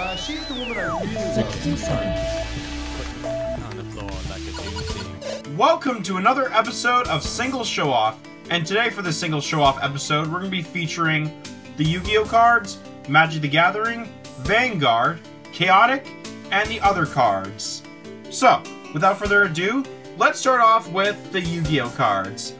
Uh, she's the woman I really Welcome to another episode of Single Show Off. And today, for the Single Show Off episode, we're going to be featuring the Yu Gi Oh cards, Magic the Gathering, Vanguard, Chaotic, and the other cards. So, without further ado, let's start off with the Yu Gi Oh cards.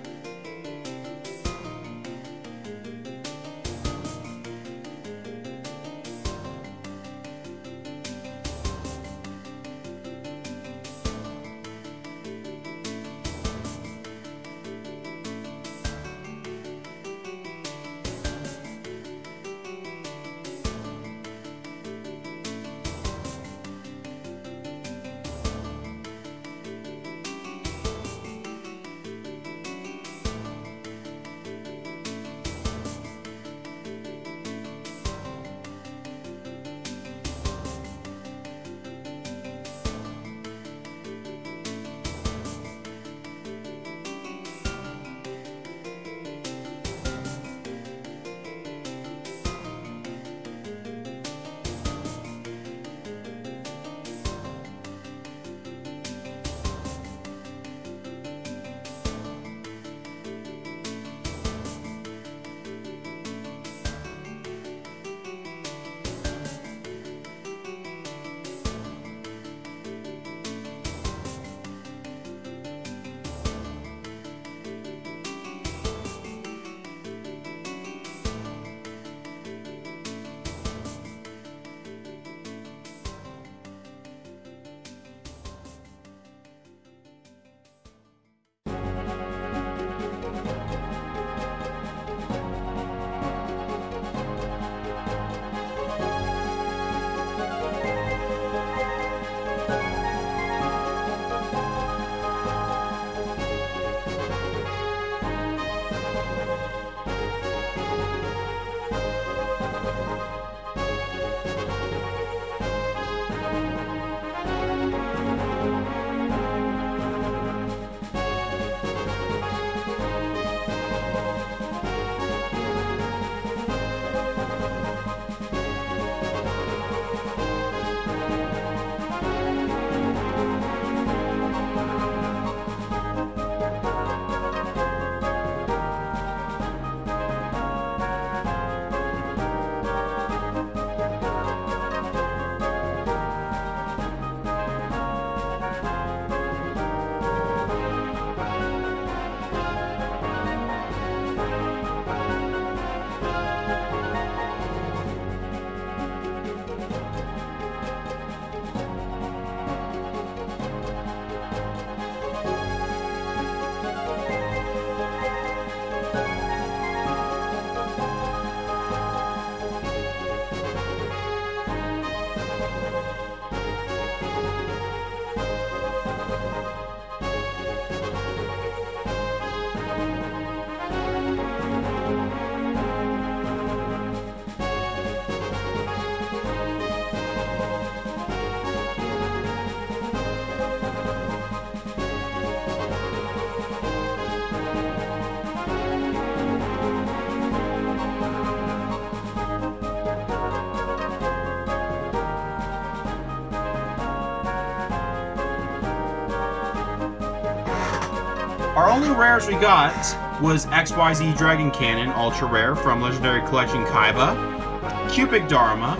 Our only rares we got was XYZ Dragon Cannon Ultra Rare from Legendary Collection Kaiba, Cupid Dharma,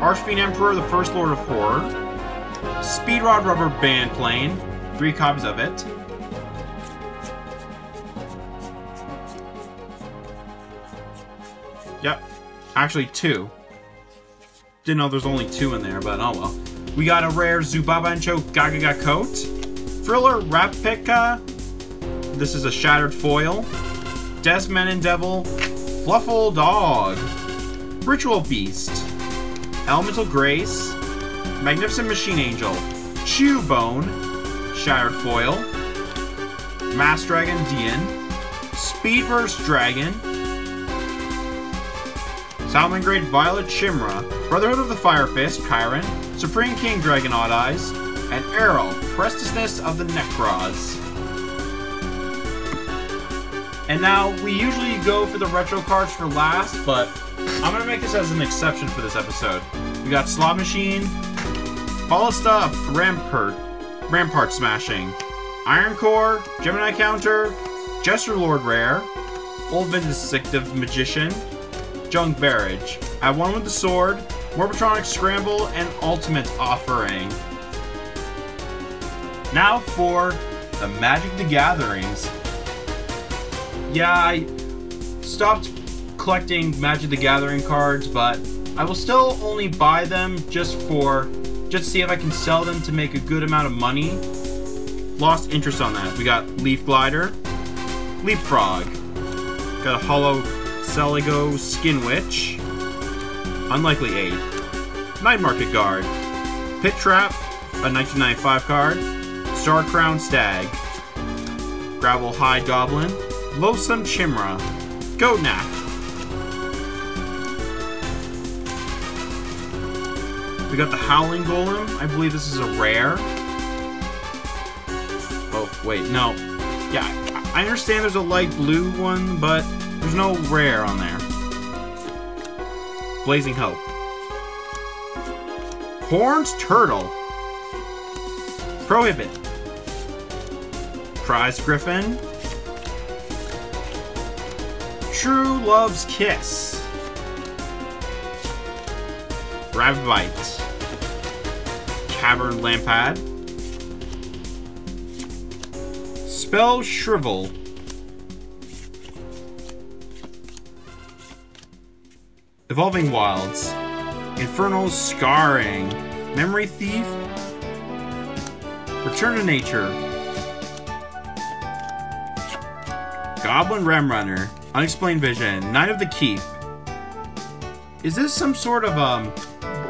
Archfiend Emperor, the First Lord of Horror, Speedroid Rubber Band Plane, three copies of it. Yep, actually two. Didn't know there's only two in there, but oh well. We got a rare Zubaba and Zubabancho Gagaga coat. Thriller Rapika. This is a shattered foil. Desmanian Devil. Fluffal Dog. Ritual Beast. Elemental Grace. Magnificent Machine Angel. Chew Bone. Shattered foil. Mass Dragon Dian. Speedburst Dragon. Salamangreat Violet Chimera, Brotherhood of the Fire Fist, Chiron, Supreme King Dragon Odd Eyes, and Arrow, Prestisness of the Necros. And now, we usually go for the retro cards for last, but I'm gonna make this as an exception for this episode. We got Slot Machine, Ball of Stuff, Rampart, Rampart Smashing, Iron Core, Gemini Counter, Jester Lord Rare, Old Vindictive Magician, Junk Barrage. I won with the sword, Morbitronic Scramble, and Ultimate Offering. Now for the Magic the Gatherings. Yeah, I stopped collecting Magic the Gathering cards, but I will still only buy them just for just to see if I can sell them to make a good amount of money. Lost interest on that. We got Leaf Glider, Leapfrog, got a Hollow Celigo Skin Witch, Unlikely Aid, Night Market Guard, Pit Trap, a 1995 card, Star Crown Stag, Gravel High Goblin, Loathsome Chimera, Goatnack. We got the Howling Golem. I believe this is a rare. Oh, wait, no. Yeah, I understand there's a light blue one, but there's no rare on there. Blazing Hope. Horns Turtle. Prohibit. Prize Griffin. True Love's Kiss. Ravbite. Cavern Lampad. Spell Shrivel. Evolving Wilds. Infernal Scarring. Memory Thief. Return to Nature. Goblin Remrunner. Unexplained Vision. Knight of the Keep. Is this some sort of, um...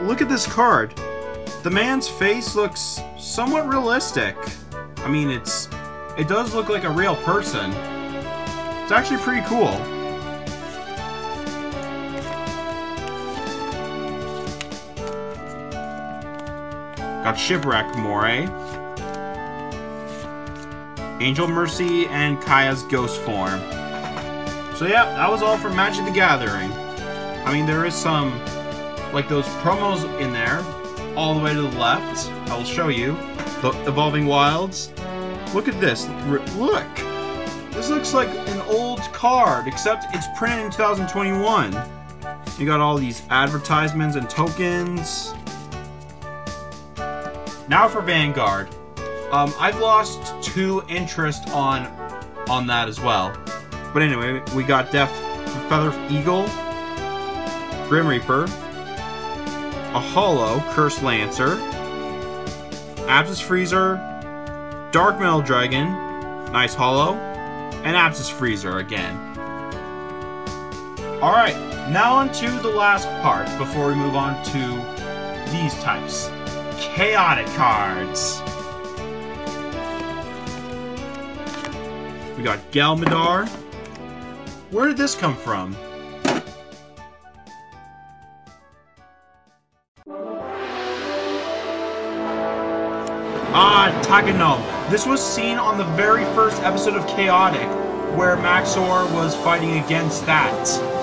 Look at this card. The man's face looks somewhat realistic. I mean, it's... It does look like a real person. It's actually pretty cool. Got Shipwreck Moray. Angel Mercy and Kaya's Ghost Form. So yeah, that was all for Magic the Gathering. I mean, there is some, like those promos in there, all the way to the left. I will show you. The Evolving Wilds. Look at this. Look! This looks like an old card, except it's printed in 2021. You got all these advertisements and tokens. Now for Vanguard. Um, I've lost two interest on on that as well. But anyway, we got Death Feather Eagle, Grim Reaper, a Hollow Cursed Lancer, Abscess Freezer, Dark Metal Dragon, nice Hollow, and Abscess Freezer again. Alright, now on to the last part before we move on to these types. Chaotic cards. We got Galmadar. Where did this come from? Ah, Takano. This was seen on the very first episode of Chaotic, where Maxxor was fighting against that.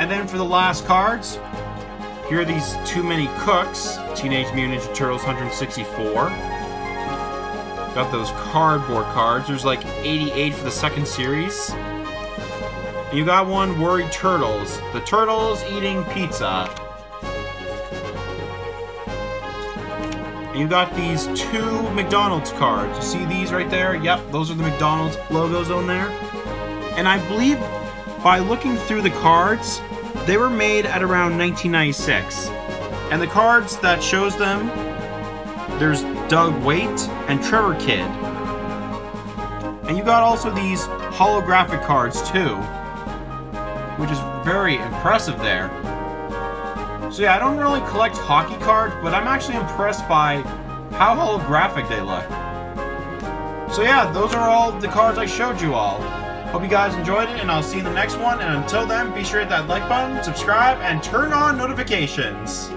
And then for the last cards, here are these Too Many Cooks, Teenage Mutant Ninja Turtles 164. Got those cardboard cards. There's like 88 for the second series. And you got one Worried Turtles. The Turtles eating pizza. And you got these two McDonald's cards. You see these right there? Yep, those are the McDonald's logos on there. And I believe by looking through the cards, they were made at around 1996. And the cards that shows them, there's Doug Weight and Trevor Kidd. And you got also these holographic cards too, which is very impressive there. So yeah, I don't really collect hockey cards, but I'm actually impressed by how holographic they look. So yeah, those are all the cards I showed you all. Hope you guys enjoyed it, and I'll see you in the next one. And until then, be sure to hit that like button, subscribe, and turn on notifications.